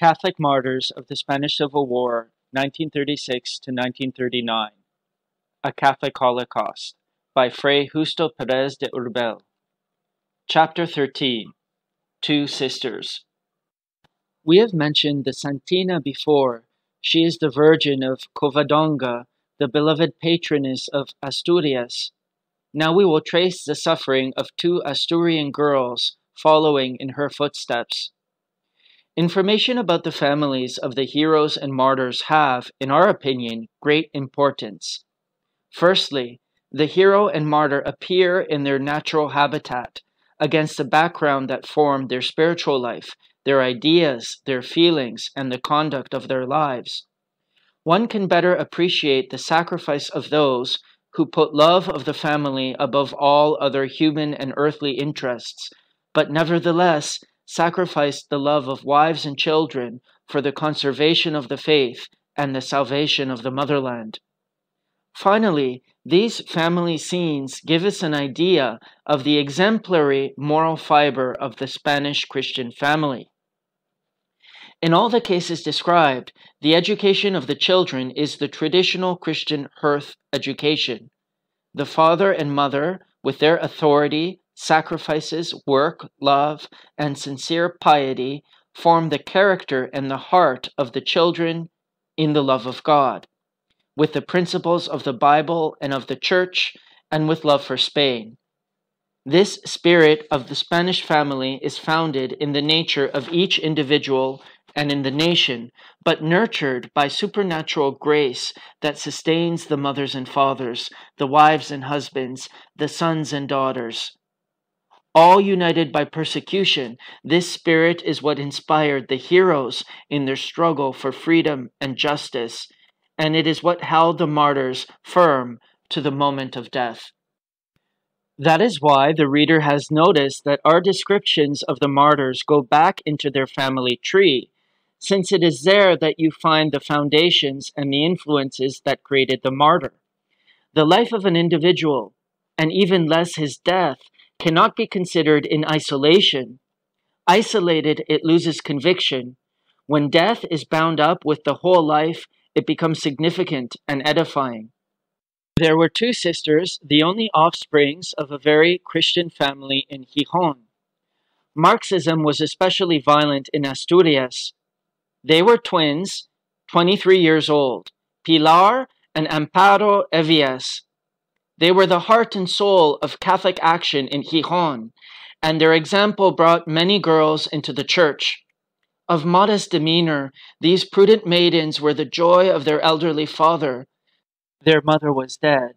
Catholic Martyrs of the Spanish Civil War, 1936 to 1939. A Catholic Holocaust by Fray Justo Perez de Urbel. Chapter 13 Two Sisters. We have mentioned the Santina before. She is the Virgin of Covadonga, the beloved patroness of Asturias. Now we will trace the suffering of two Asturian girls following in her footsteps. Information about the families of the heroes and martyrs have, in our opinion, great importance. Firstly, the hero and martyr appear in their natural habitat, against the background that formed their spiritual life, their ideas, their feelings, and the conduct of their lives. One can better appreciate the sacrifice of those who put love of the family above all other human and earthly interests, but nevertheless sacrificed the love of wives and children for the conservation of the faith and the salvation of the motherland. Finally, these family scenes give us an idea of the exemplary moral fiber of the Spanish Christian family. In all the cases described, the education of the children is the traditional Christian hearth education. The father and mother, with their authority, sacrifices, work, love, and sincere piety form the character and the heart of the children in the love of God, with the principles of the Bible and of the Church, and with love for Spain. This spirit of the Spanish family is founded in the nature of each individual and in the nation, but nurtured by supernatural grace that sustains the mothers and fathers, the wives and husbands, the sons and daughters all united by persecution, this spirit is what inspired the heroes in their struggle for freedom and justice, and it is what held the martyrs firm to the moment of death. That is why the reader has noticed that our descriptions of the martyrs go back into their family tree, since it is there that you find the foundations and the influences that created the martyr. The life of an individual, and even less his death, cannot be considered in isolation. Isolated, it loses conviction. When death is bound up with the whole life, it becomes significant and edifying. There were two sisters, the only offsprings of a very Christian family in Gijon. Marxism was especially violent in Asturias. They were twins, 23 years old, Pilar and Amparo Evias, they were the heart and soul of Catholic action in Gijon, and their example brought many girls into the church. Of modest demeanor, these prudent maidens were the joy of their elderly father. Their mother was dead,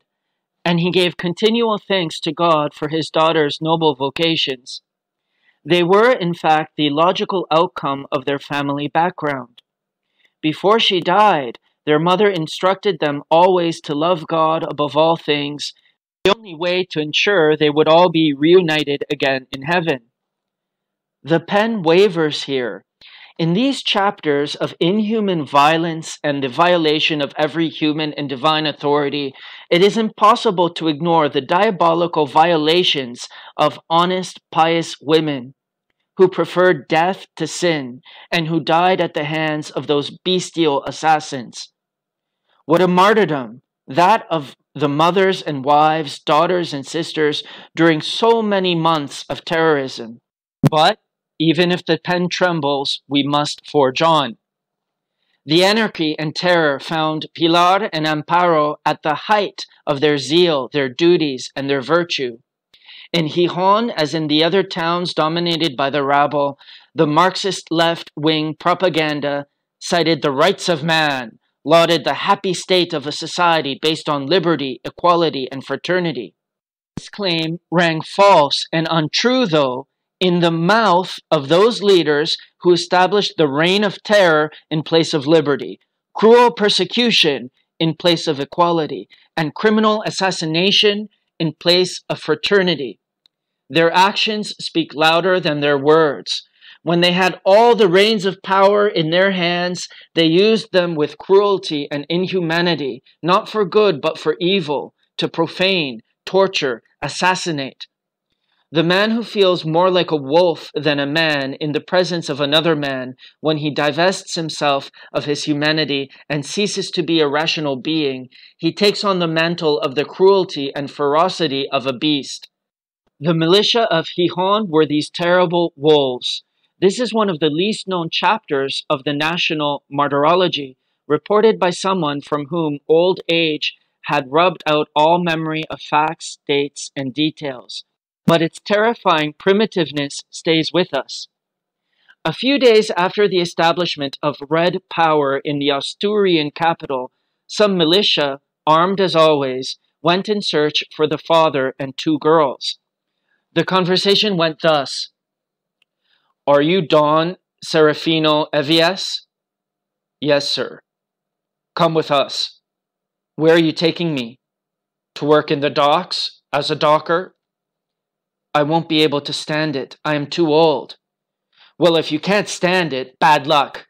and he gave continual thanks to God for his daughter's noble vocations. They were, in fact, the logical outcome of their family background. Before she died, their mother instructed them always to love God above all things, the only way to ensure they would all be reunited again in heaven. The pen wavers here. In these chapters of inhuman violence and the violation of every human and divine authority, it is impossible to ignore the diabolical violations of honest, pious women who preferred death to sin and who died at the hands of those bestial assassins. What a martyrdom! That of the mothers and wives, daughters and sisters during so many months of terrorism. But even if the pen trembles, we must forge on. The anarchy and terror found Pilar and Amparo at the height of their zeal, their duties, and their virtue. In Gijon, as in the other towns dominated by the rabble, the Marxist left wing propaganda cited the rights of man, lauded the happy state of a society based on liberty, equality, and fraternity. This claim rang false and untrue, though, in the mouth of those leaders who established the reign of terror in place of liberty, cruel persecution in place of equality, and criminal assassination in place of fraternity. Their actions speak louder than their words. When they had all the reins of power in their hands, they used them with cruelty and inhumanity, not for good but for evil, to profane, torture, assassinate. The man who feels more like a wolf than a man in the presence of another man when he divests himself of his humanity and ceases to be a rational being, he takes on the mantle of the cruelty and ferocity of a beast. The militia of Gijón were these terrible wolves. This is one of the least known chapters of the national martyrology, reported by someone from whom old age had rubbed out all memory of facts, dates, and details but its terrifying primitiveness stays with us. A few days after the establishment of Red power in the Asturian capital, some militia, armed as always, went in search for the father and two girls. The conversation went thus Are you Don Ceferino Evias? Yes, sir. Come with us. Where are you taking me? To work in the docks as a docker? I won't be able to stand it. I am too old. Well, if you can't stand it, bad luck.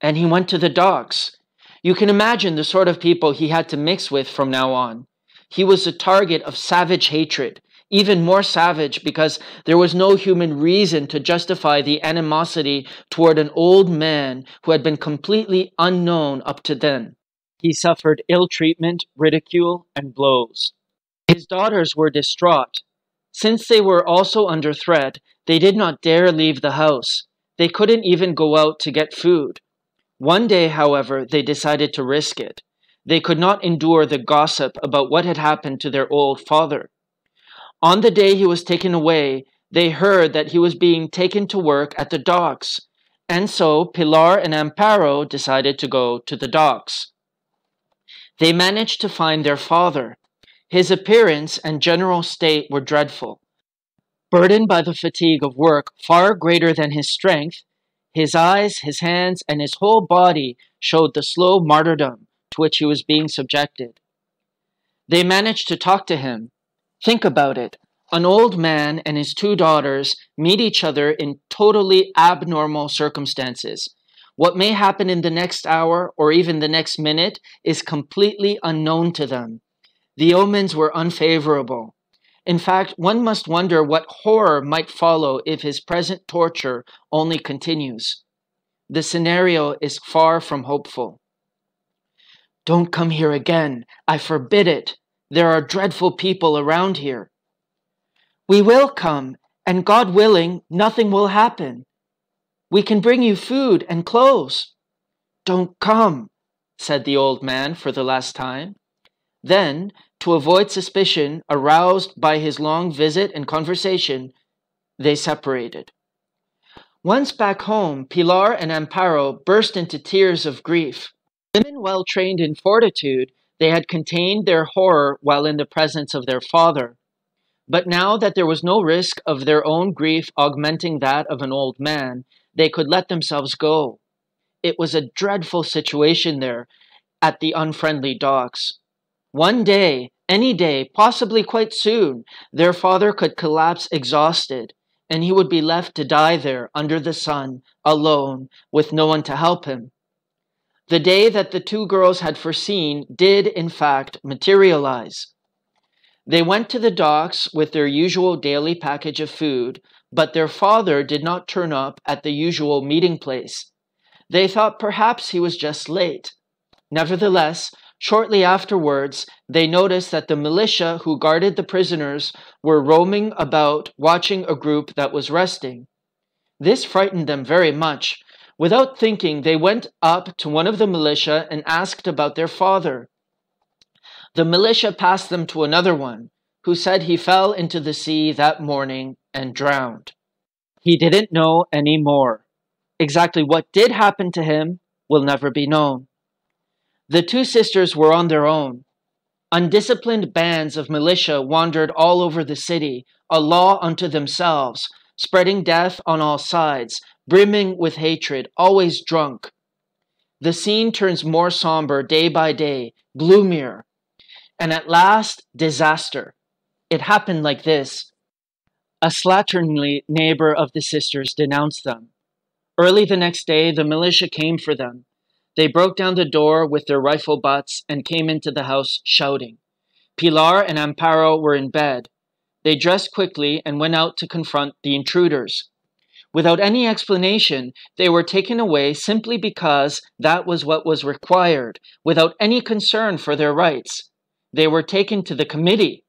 And he went to the docks. You can imagine the sort of people he had to mix with from now on. He was the target of savage hatred, even more savage because there was no human reason to justify the animosity toward an old man who had been completely unknown up to then. He suffered ill treatment, ridicule, and blows. His daughters were distraught. Since they were also under threat, they did not dare leave the house. They couldn't even go out to get food. One day, however, they decided to risk it. They could not endure the gossip about what had happened to their old father. On the day he was taken away, they heard that he was being taken to work at the docks, and so Pilar and Amparo decided to go to the docks. They managed to find their father, his appearance and general state were dreadful. Burdened by the fatigue of work far greater than his strength, his eyes, his hands, and his whole body showed the slow martyrdom to which he was being subjected. They managed to talk to him. Think about it. An old man and his two daughters meet each other in totally abnormal circumstances. What may happen in the next hour or even the next minute is completely unknown to them. The omens were unfavorable. In fact, one must wonder what horror might follow if his present torture only continues. The scenario is far from hopeful. Don't come here again. I forbid it. There are dreadful people around here. We will come, and God willing, nothing will happen. We can bring you food and clothes. Don't come, said the old man for the last time. Then, to avoid suspicion aroused by his long visit and conversation, they separated. Once back home, Pilar and Amparo burst into tears of grief. Women well trained in fortitude, they had contained their horror while in the presence of their father. But now that there was no risk of their own grief augmenting that of an old man, they could let themselves go. It was a dreadful situation there at the unfriendly docks. One day, any day, possibly quite soon, their father could collapse exhausted, and he would be left to die there under the sun, alone, with no one to help him. The day that the two girls had foreseen did, in fact, materialize. They went to the docks with their usual daily package of food, but their father did not turn up at the usual meeting place. They thought perhaps he was just late. Nevertheless, Shortly afterwards, they noticed that the militia who guarded the prisoners were roaming about watching a group that was resting. This frightened them very much. Without thinking, they went up to one of the militia and asked about their father. The militia passed them to another one, who said he fell into the sea that morning and drowned. He didn't know any more. Exactly what did happen to him will never be known. The two sisters were on their own. Undisciplined bands of militia wandered all over the city, a law unto themselves, spreading death on all sides, brimming with hatred, always drunk. The scene turns more somber day by day, gloomier, and at last, disaster. It happened like this. A slatternly neighbor of the sisters denounced them. Early the next day, the militia came for them. They broke down the door with their rifle butts and came into the house shouting. Pilar and Amparo were in bed. They dressed quickly and went out to confront the intruders. Without any explanation, they were taken away simply because that was what was required, without any concern for their rights. They were taken to the committee,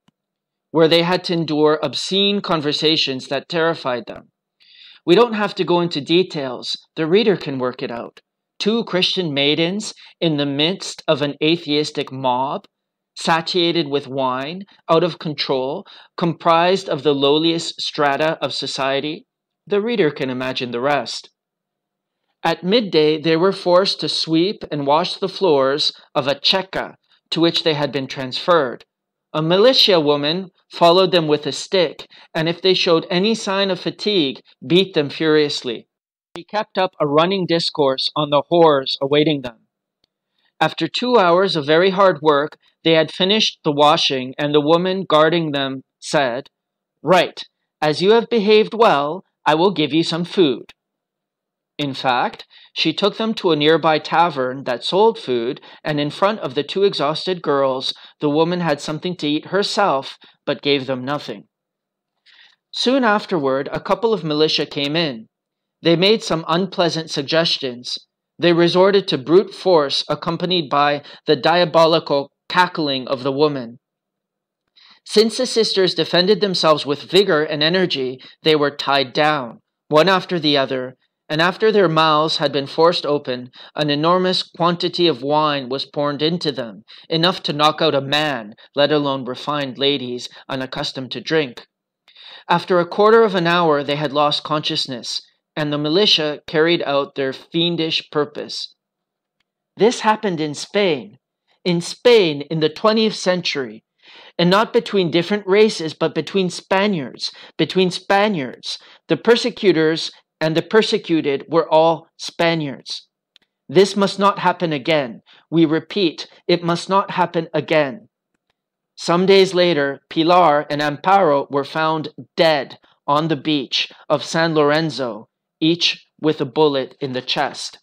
where they had to endure obscene conversations that terrified them. We don't have to go into details, the reader can work it out. Two Christian maidens in the midst of an atheistic mob, satiated with wine, out of control, comprised of the lowliest strata of society, the reader can imagine the rest. At midday, they were forced to sweep and wash the floors of a cheka to which they had been transferred. A militia woman followed them with a stick, and if they showed any sign of fatigue, beat them furiously. She kept up a running discourse on the horrors awaiting them. After two hours of very hard work, they had finished the washing, and the woman guarding them said, Right, as you have behaved well, I will give you some food. In fact, she took them to a nearby tavern that sold food, and in front of the two exhausted girls, the woman had something to eat herself, but gave them nothing. Soon afterward, a couple of militia came in. They made some unpleasant suggestions. They resorted to brute force, accompanied by the diabolical cackling of the woman. Since the sisters defended themselves with vigor and energy, they were tied down, one after the other, and after their mouths had been forced open, an enormous quantity of wine was poured into them, enough to knock out a man, let alone refined ladies unaccustomed to drink. After a quarter of an hour, they had lost consciousness, and the militia carried out their fiendish purpose. This happened in Spain. In Spain in the 20th century, and not between different races, but between Spaniards. Between Spaniards. The persecutors and the persecuted were all Spaniards. This must not happen again. We repeat, it must not happen again. Some days later, Pilar and Amparo were found dead on the beach of San Lorenzo, each with a bullet in the chest.